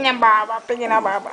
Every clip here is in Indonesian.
Ini apa-apa, pengen apa-apa.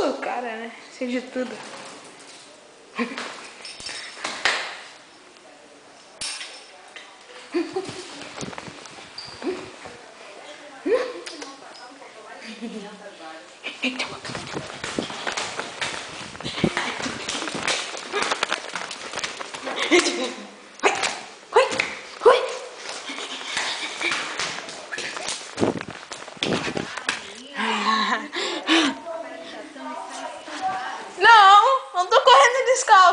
sou o cara, né? Sei de tudo. Eita,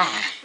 Ah.